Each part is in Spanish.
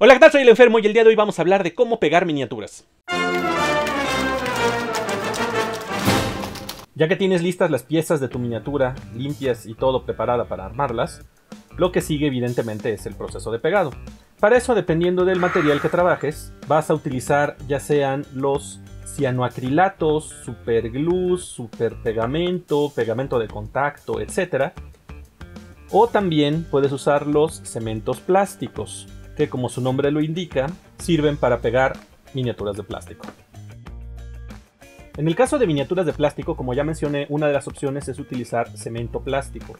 Hola, ¿qué tal? Soy el enfermo y el día de hoy vamos a hablar de cómo pegar miniaturas. Ya que tienes listas las piezas de tu miniatura, limpias y todo preparada para armarlas, lo que sigue evidentemente es el proceso de pegado. Para eso, dependiendo del material que trabajes, vas a utilizar ya sean los cianoacrilatos, superglue, superpegamento, pegamento de contacto, etc. O también puedes usar los cementos plásticos, que como su nombre lo indica, sirven para pegar miniaturas de plástico. En el caso de miniaturas de plástico, como ya mencioné, una de las opciones es utilizar cemento plástico.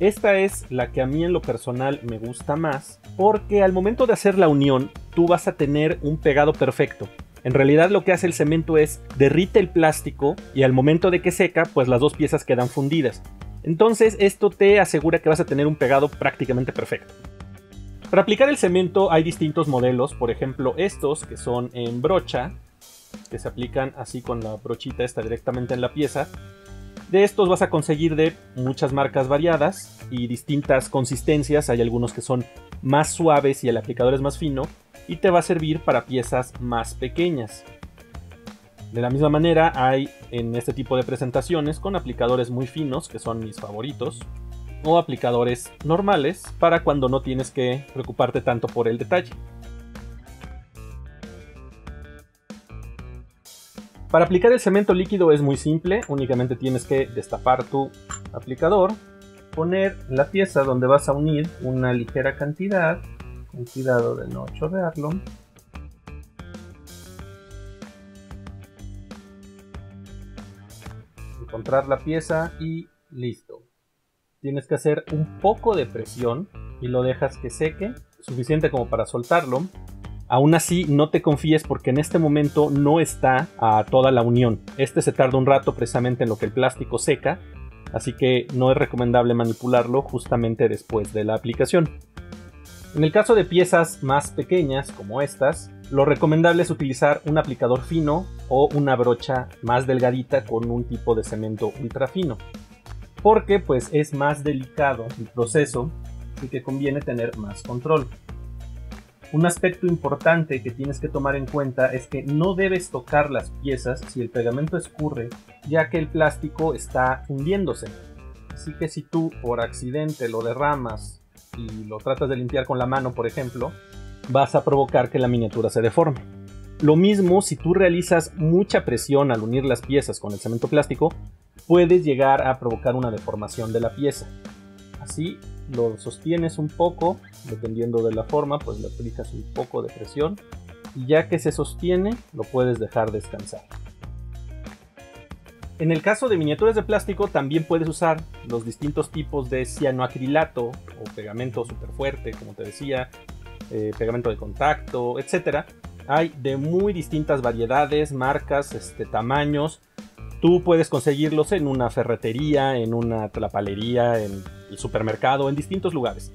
Esta es la que a mí en lo personal me gusta más, porque al momento de hacer la unión, tú vas a tener un pegado perfecto. En realidad lo que hace el cemento es derrite el plástico y al momento de que seca, pues las dos piezas quedan fundidas. Entonces esto te asegura que vas a tener un pegado prácticamente perfecto. Para aplicar el cemento hay distintos modelos, por ejemplo estos que son en brocha, que se aplican así con la brochita esta directamente en la pieza. De estos vas a conseguir de muchas marcas variadas y distintas consistencias, hay algunos que son más suaves y el aplicador es más fino, y te va a servir para piezas más pequeñas. De la misma manera hay en este tipo de presentaciones con aplicadores muy finos, que son mis favoritos, o aplicadores normales para cuando no tienes que preocuparte tanto por el detalle. Para aplicar el cemento líquido es muy simple, únicamente tienes que destapar tu aplicador, poner la pieza donde vas a unir una ligera cantidad, con cuidado de no chorrearlo, encontrar la pieza y listo tienes que hacer un poco de presión y lo dejas que seque, suficiente como para soltarlo. Aún así, no te confíes porque en este momento no está a toda la unión. Este se tarda un rato precisamente en lo que el plástico seca, así que no es recomendable manipularlo justamente después de la aplicación. En el caso de piezas más pequeñas como estas, lo recomendable es utilizar un aplicador fino o una brocha más delgadita con un tipo de cemento ultra fino porque pues es más delicado el proceso y que conviene tener más control. Un aspecto importante que tienes que tomar en cuenta es que no debes tocar las piezas si el pegamento escurre, ya que el plástico está hundiéndose. Así que si tú por accidente lo derramas y lo tratas de limpiar con la mano, por ejemplo, vas a provocar que la miniatura se deforme. Lo mismo si tú realizas mucha presión al unir las piezas con el cemento plástico, puedes llegar a provocar una deformación de la pieza. Así lo sostienes un poco, dependiendo de la forma, pues le aplicas un poco de presión y ya que se sostiene lo puedes dejar descansar. En el caso de miniaturas de plástico también puedes usar los distintos tipos de cianoacrilato o pegamento super fuerte, como te decía, eh, pegamento de contacto, etc. Hay de muy distintas variedades, marcas, este, tamaños Tú puedes conseguirlos en una ferretería, en una trapalería, en el supermercado, en distintos lugares.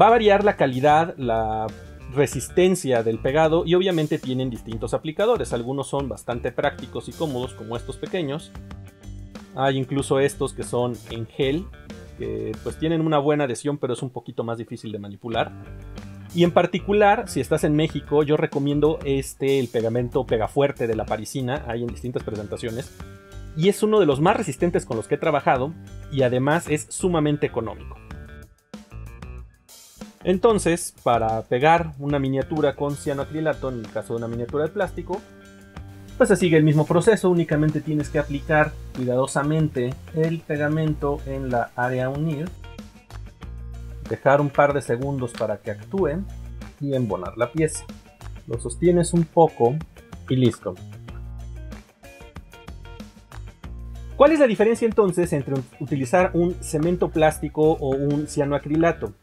Va a variar la calidad, la resistencia del pegado y obviamente tienen distintos aplicadores. Algunos son bastante prácticos y cómodos como estos pequeños. Hay incluso estos que son en gel, que pues tienen una buena adhesión pero es un poquito más difícil de manipular. Y en particular, si estás en México, yo recomiendo este, el pegamento pegafuerte de la parisina, hay en distintas presentaciones. Y es uno de los más resistentes con los que he trabajado y además es sumamente económico. Entonces, para pegar una miniatura con cianoacrilato, en el caso de una miniatura de plástico, pues se sigue el mismo proceso, únicamente tienes que aplicar cuidadosamente el pegamento en la área unir dejar un par de segundos para que actúe y embonar la pieza. Lo sostienes un poco y listo. ¿Cuál es la diferencia entonces entre utilizar un cemento plástico o un cianoacrilato?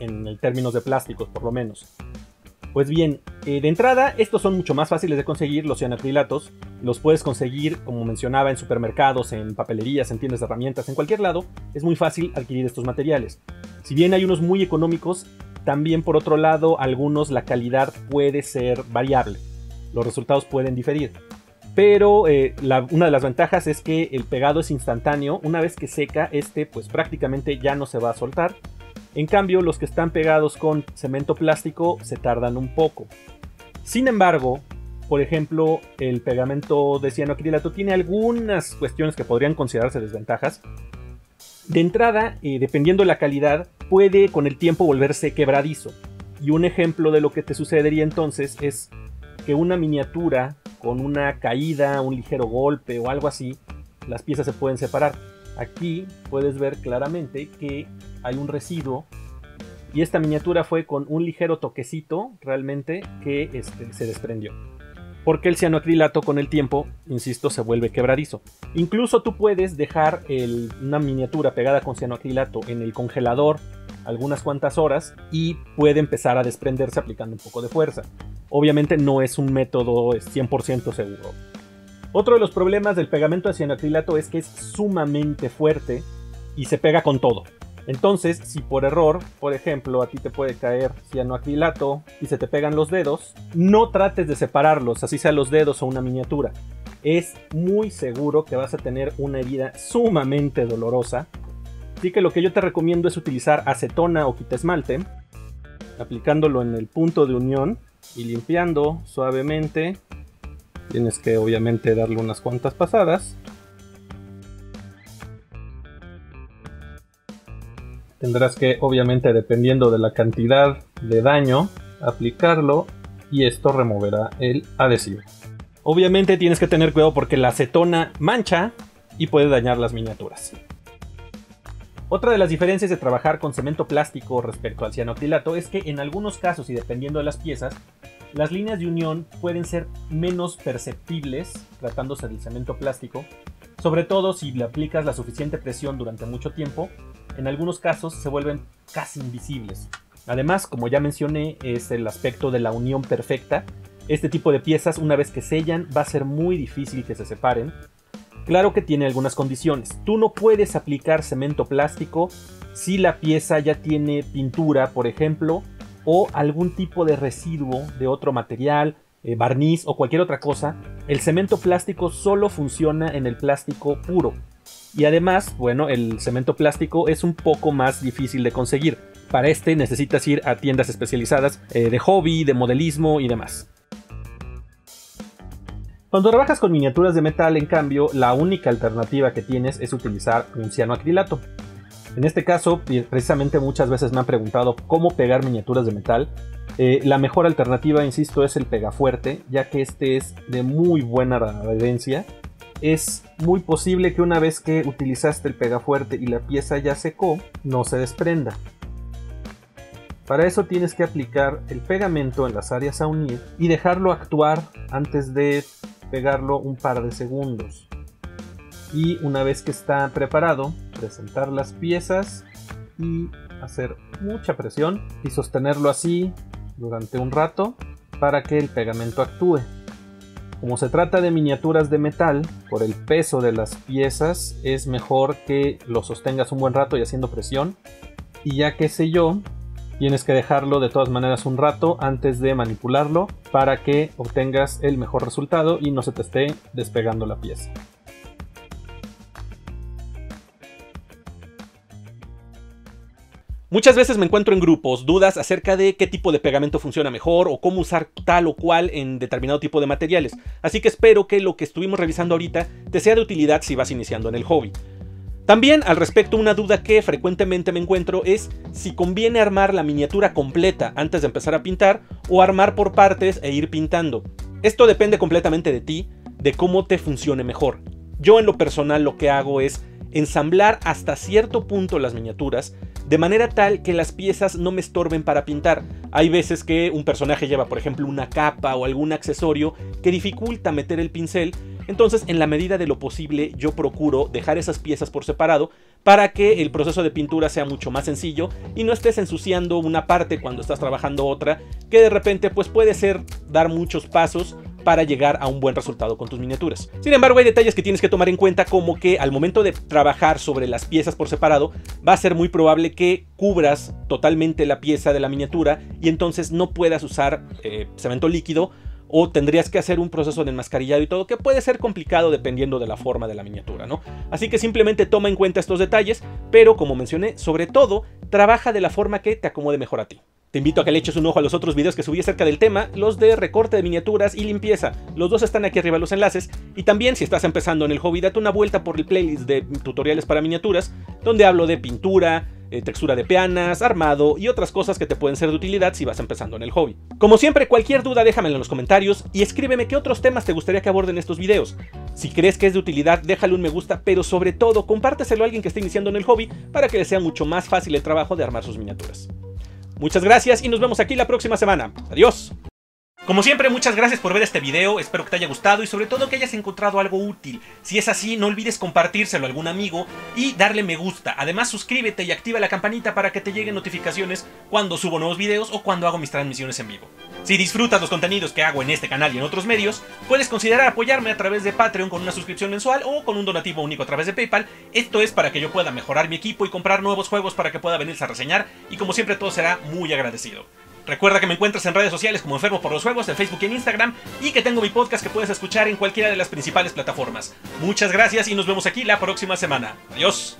En términos de plásticos, por lo menos. Pues bien, eh, de entrada, estos son mucho más fáciles de conseguir, los cianoacrilatos. Los puedes conseguir, como mencionaba, en supermercados, en papelerías, en tiendas de herramientas, en cualquier lado. Es muy fácil adquirir estos materiales. Si bien hay unos muy económicos, también por otro lado, algunos la calidad puede ser variable. Los resultados pueden diferir. Pero eh, una de las ventajas es que el pegado es instantáneo. Una vez que seca, este pues prácticamente ya no se va a soltar En cambio, los que están pegados con cemento plástico se tardan un poco. Sin embargo, por ejemplo, el pegamento de cianoacrilato tiene algunas cuestiones que podrían considerarse desventajas. De entrada, eh, dependiendo de la calidad, puede con el tiempo volverse quebradizo. Y un ejemplo de lo que te sucedería entonces es que una miniatura con una caída, un ligero golpe o algo así, las piezas se pueden separar. Aquí puedes ver claramente que hay un residuo y esta miniatura fue con un ligero toquecito realmente que este, se desprendió. Porque el cianoacrilato con el tiempo, insisto, se vuelve quebradizo. Incluso tú puedes dejar una miniatura pegada con cianoacrilato en el congelador algunas cuantas horas y puede empezar a desprenderse aplicando un poco de fuerza. Obviamente no es un método 100% seguro. Otro de los problemas del pegamento de cianoacrilato es que es sumamente fuerte y se pega con todo. Entonces, si por error, por ejemplo, a ti te puede caer cianoacrilato y se te pegan los dedos, no trates de separarlos, así sea los dedos o una miniatura. Es muy seguro que vas a tener una herida sumamente dolorosa. Así que lo que yo te recomiendo es utilizar acetona o quitesmalte, aplicándolo en el punto de unión y limpiando suavemente. Tienes que obviamente darle unas cuantas pasadas Tendrás que, obviamente, dependiendo de la cantidad de daño, aplicarlo y esto removerá el adhesivo. Obviamente tienes que tener cuidado porque la acetona mancha y puede dañar las miniaturas. Otra de las diferencias de trabajar con cemento plástico respecto al cianoacrilato es que en algunos casos y dependiendo de las piezas, las líneas de unión pueden ser menos perceptibles tratándose del cemento plástico, sobre todo si le aplicas la suficiente presión durante mucho tiempo en algunos casos se vuelven casi invisibles. Además, como ya mencioné, es el aspecto de la unión perfecta. Este tipo de piezas, una vez que sellan, va a ser muy difícil que se separen. Claro que tiene algunas condiciones. Tú no puedes aplicar cemento plástico si la pieza ya tiene pintura, por ejemplo, o algún tipo de residuo de otro material, eh, barniz o cualquier otra cosa. El cemento plástico solo funciona en el plástico puro. Y además, bueno, el cemento plástico es un poco más difícil de conseguir. Para este necesitas ir a tiendas especializadas eh, de hobby, de modelismo y demás. Cuando trabajas con miniaturas de metal, en cambio, la única alternativa que tienes es utilizar un cianoacrilato. En este caso, precisamente muchas veces me han preguntado cómo pegar miniaturas de metal. Eh, la mejor alternativa, insisto, es el pegafuerte, ya que este es de muy buena adherencia es muy posible que una vez que utilizaste el pegafuerte y la pieza ya secó, no se desprenda. Para eso tienes que aplicar el pegamento en las áreas a unir y dejarlo actuar antes de pegarlo un par de segundos. Y una vez que está preparado, presentar las piezas y hacer mucha presión y sostenerlo así durante un rato para que el pegamento actúe. Como se trata de miniaturas de metal, por el peso de las piezas es mejor que lo sostengas un buen rato y haciendo presión. Y ya que sé yo, tienes que dejarlo de todas maneras un rato antes de manipularlo para que obtengas el mejor resultado y no se te esté despegando la pieza. Muchas veces me encuentro en grupos dudas acerca de qué tipo de pegamento funciona mejor o cómo usar tal o cual en determinado tipo de materiales, así que espero que lo que estuvimos revisando ahorita te sea de utilidad si vas iniciando en el hobby. También al respecto una duda que frecuentemente me encuentro es si conviene armar la miniatura completa antes de empezar a pintar o armar por partes e ir pintando. Esto depende completamente de ti, de cómo te funcione mejor. Yo en lo personal lo que hago es ensamblar hasta cierto punto las miniaturas de manera tal que las piezas no me estorben para pintar. Hay veces que un personaje lleva, por ejemplo, una capa o algún accesorio que dificulta meter el pincel, entonces en la medida de lo posible yo procuro dejar esas piezas por separado para que el proceso de pintura sea mucho más sencillo y no estés ensuciando una parte cuando estás trabajando otra, que de repente pues puede ser dar muchos pasos para llegar a un buen resultado con tus miniaturas. Sin embargo, hay detalles que tienes que tomar en cuenta como que al momento de trabajar sobre las piezas por separado, va a ser muy probable que cubras totalmente la pieza de la miniatura y entonces no puedas usar eh, cemento líquido o tendrías que hacer un proceso de enmascarillado y todo, que puede ser complicado dependiendo de la forma de la miniatura, ¿no? Así que simplemente toma en cuenta estos detalles, pero como mencioné, sobre todo trabaja de la forma que te acomode mejor a ti. Te invito a que le eches un ojo a los otros videos que subí acerca del tema, los de recorte de miniaturas y limpieza. Los dos están aquí arriba los enlaces. Y también si estás empezando en el hobby, date una vuelta por el playlist de tutoriales para miniaturas, donde hablo de pintura, eh, textura de peanas, armado y otras cosas que te pueden ser de utilidad si vas empezando en el hobby. Como siempre, cualquier duda déjamela en los comentarios y escríbeme qué otros temas te gustaría que aborden estos videos. Si crees que es de utilidad, déjale un me gusta, pero sobre todo, compárteselo a alguien que esté iniciando en el hobby para que le sea mucho más fácil el trabajo de armar sus miniaturas. Muchas gracias y nos vemos aquí la próxima semana. Adiós. Como siempre, muchas gracias por ver este video, espero que te haya gustado y sobre todo que hayas encontrado algo útil. Si es así, no olvides compartírselo a algún amigo y darle me gusta. Además, suscríbete y activa la campanita para que te lleguen notificaciones cuando subo nuevos videos o cuando hago mis transmisiones en vivo. Si disfrutas los contenidos que hago en este canal y en otros medios, puedes considerar apoyarme a través de Patreon con una suscripción mensual o con un donativo único a través de PayPal. Esto es para que yo pueda mejorar mi equipo y comprar nuevos juegos para que pueda venirse a reseñar y como siempre todo será muy agradecido. Recuerda que me encuentras en redes sociales como Enfermo por los Juegos, en Facebook y en Instagram, y que tengo mi podcast que puedes escuchar en cualquiera de las principales plataformas. Muchas gracias y nos vemos aquí la próxima semana. Adiós.